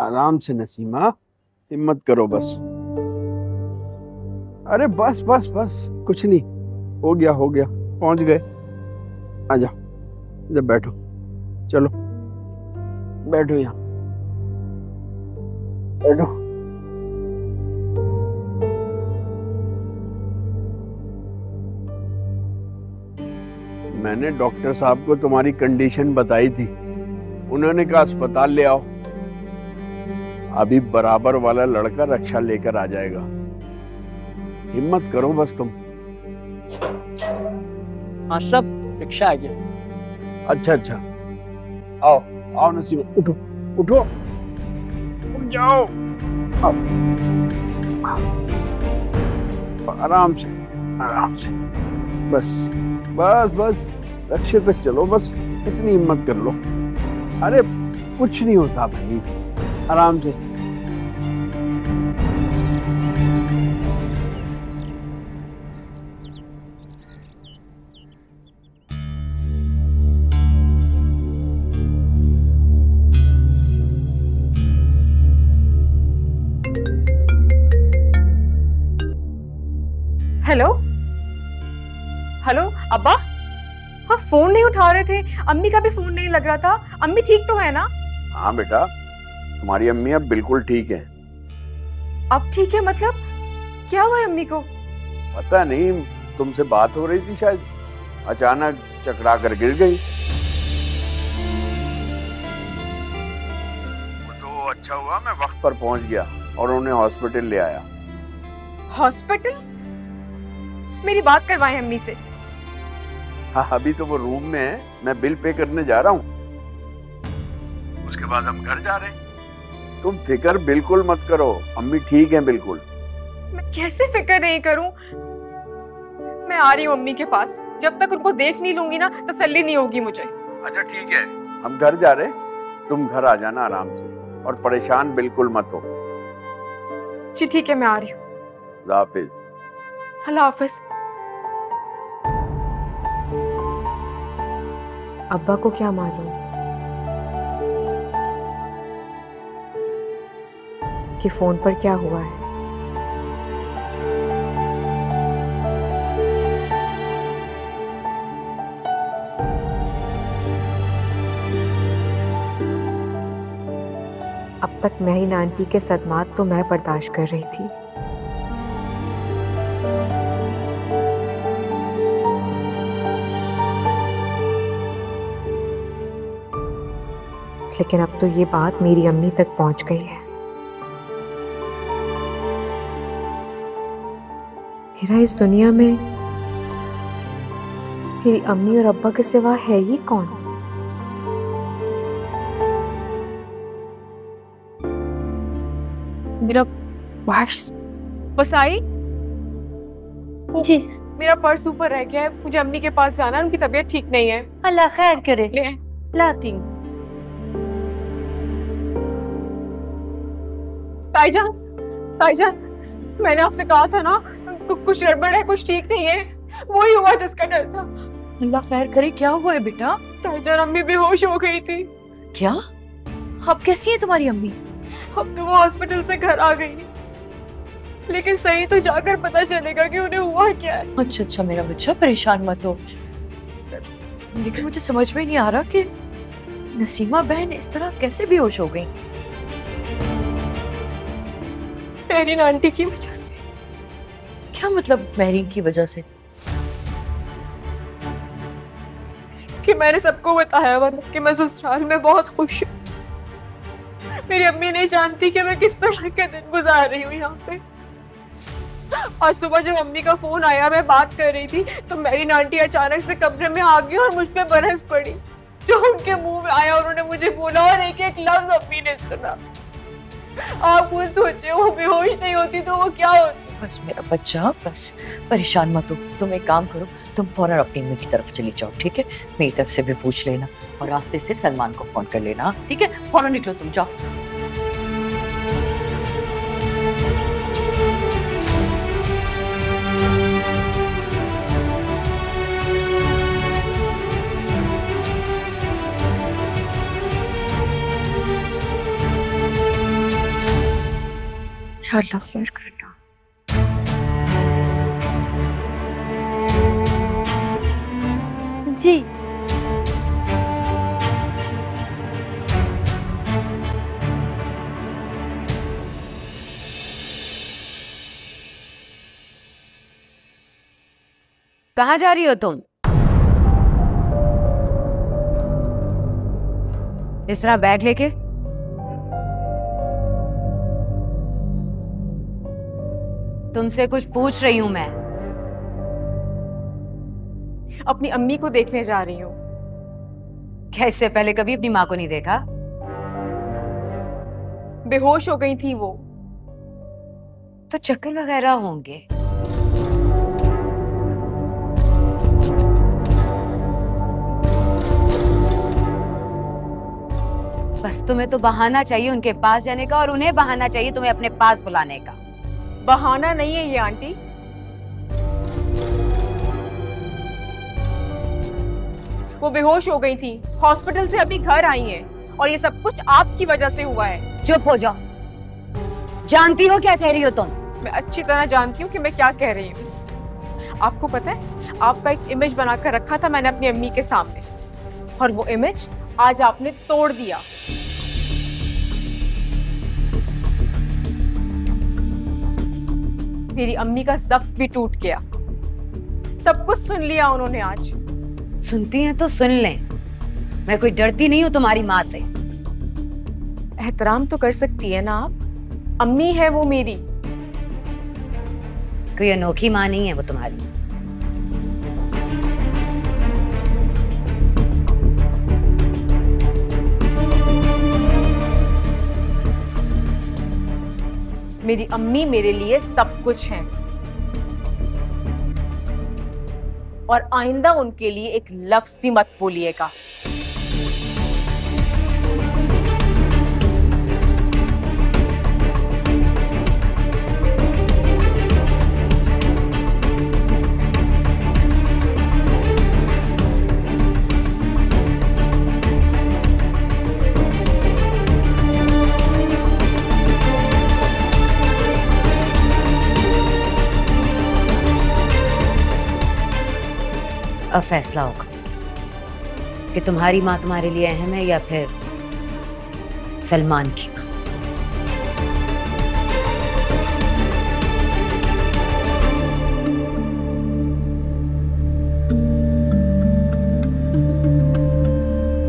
आराम से नसीमा, हिम्मत करो बस। अरे बस बस बस, कुछ नहीं। हो गया हो गया। पहुँच गए। आ जाओ। इधर बैठो। चलो। बैठो यहाँ। बैठो। मैंने डॉक्टर साहब को तुम्हारी कंडीशन बताई थी। उन्होंने कहा, अस्पताल ले आओ। अभी बराबर वाला लड़का रक्षा लेकर आ जाएगा। हिम्मत करो बस तुम। हाँ सब रिक्शा आ गया अच्छा अच्छा। आओ आओ नसीब। उठो उठो। उठ जाओ। आओ। आराम से आराम से। बस बस बस। रक्षे तक चलो बस। इतनी हिम्मत कर लो। अरे कुछ नहीं होता भाई। आराम से। हेलो हेलो अब्बा? हाँ फ़ोन नहीं उठा रहे थे। अम्मी का भी फ़ोन नहीं लग रहा था। अम्मी ठीक तो है ना? हाँ बेटा। तुम्हारी अम्मी अब बिल्कुल ठीक है। अब ठीक है मतलब? क्या हुआ है अम्मी को? पता नहीं तुमसे बात हो रही थी शायद। अचानक चकरा कर गिर गई। तो अच्छा हुआ मैं वक्त पर पहुँच गया और उन्हें हॉस्पिटल ले आया। हॉस्पिटल? मेरी बात करवाएँ अम्मी से। हाँ अभी तो वो रूम में है। मैं बिल पे करने जा रहा हूँ। उसके बाद हम घर जा रहे हैं। तुम फ़िक्र बिल्कुल मत करो। अम्मी ठीक है बिल्कुल। मैं कैसे फ़िक्र नहीं करूँ? मैं आ रही हूँ अम्मी के पास। जब तक उनको देख नहीं लूँगी ना तसल्ली नहीं होगी मुझे। अच्छा ठीक है। हम घर जा रहे तुम घर आ जाना आराम से और परेशान बिल्कुल मत हो। जी ठीक है मैं आ रही हूँ। हाफिज। अल्लाह हाफिज। अब्बा को क्या मालूम? कि फ़ोन पर क्या हुआ है। अब तक मेरी आंटी के सदमात तो मैं बर्दाश्त कर रही थी। लेकिन अब तो ये बात मेरी अम्मी तक पहुँच गई है। मेरा इस दुनिया में मेरी अम्मी और अब्बा के सिवा है ही कौन? मेरा पर्स बस आई? जी। मेरा पर्स ऊपर रह गया है मुझे अम्मी के पास जाना है उनकी तबीयत ठीक नहीं है। अल्लाह खैर करे। ले। लाती हूँ। ताईजान ताईजान मैंने आपसे कहा था ना कुछ गड़बड़ है कुछ ठीक नहीं है। वही हुआ जिसका डर था। अल्लाह खैर करे क्या हुआ है बेटा? ताईजान अम्मी बेहोश हो गई थी। क्या? अब कैसी है तुम्हारी अम्मी? अब तो वो हॉस्पिटल से घर आ गई। है लेकिन सही तो जाकर पता चलेगा कि उन्हें हुआ क्या है। अच्छा अच्छा मेरा बच्चा परेशान मत हो। लेकिन मुझे समझ में नहीं आ रहा कि नसीमा बहन इस तरह कैसे बेहोश हो गई। मेरी आंटी की वजह से। क्या मतलब महरीन की वजह से? कि मैंने सबको बताया हुआ था कि मैं ससुराल में बहुत खुश हूँ। मेरी अम्मी नहीं जानती कि मैं किस तरह के दिन गुजार रही हूँ यहाँ पे। आज सुबह जब अम्मी का फ़ोन आया, मैं बात कर रही थी तो मेरी आंटी अचानक से कमरे में आ गई और मुझ पे बरस पड़ी। जो उनके मुँह में आया उन्होंने मुझे बोला और एक एक लफ्ज अम्मी ने सुना। आप खुद सोचे वो बेहोश नहीं होती तो वो क्या होती? बस, मेरा बच्चा, बस। परेशान मत हो। तुम एक काम करो, तुम फ़ौरन अपनी अम्मी की तरफ़ चली जाओ, ठीक है? मेरी तरफ़ से भी पूछ लेना और रास्ते से सलमान को फ़ोन कर लेना? ठीक है? फ़ौरन निकलो तुम, जाओ। इंशाल्लाह सैर करना कहाँ जा रही हो तुम? इस तरह बैग लेके? तुमसे कुछ पूछ रही हूँ मैं। अपनी अम्मी को देखने जा रही हूँ। क्या इससे पहले कभी अपनी माँ को नहीं देखा? बेहोश हो गई थी वो। तो चक्कर वगैरह होंगे। बस तुम्हें तो बहाना चाहिए उनके पास जाने का और उन्हें बहाना चाहिए तुम्हें अपने पास बुलाने का। बहाना नहीं है ये आंटी। वो बेहोश हो गई थी। हॉस्पिटल से अभी घर आई हैं और ये सब कुछ आपकी वजह से हुआ है। चुप हो जाओ। जानती हो क्या कह रही हो तुम? मैं अच्छी तरह जानती हूँ कि मैं क्या कह रही हूँ। आपको पता है आपका एक इमेज बनाकर रखा था मैंने अपनी अम्मी के सामने। और वो इमेज आज आपने तोड़ दिया। मेरी अम्मी का जब्त भी टूट गया। सब कुछ सुन लिया उन्होंने आज। सुनती हैं तो सुन लें। मैं कोई डरती नहीं हूँ तुम्हारी माँ से। एहतराम तो कर सकती है ना आप। अम्मी है वो मेरी। कोई अनोखी माँ नहीं है वो तुम्हारी। मेरी अम्मी मेरे लिए सब कुछ हैं। और आइंदा उनके लिए एक लफ्ज भी मत बोलिएगा। अब फैसला होगा कि तुम्हारी माँ तुम्हारे लिए अहम है या फिर सलमान की माँ।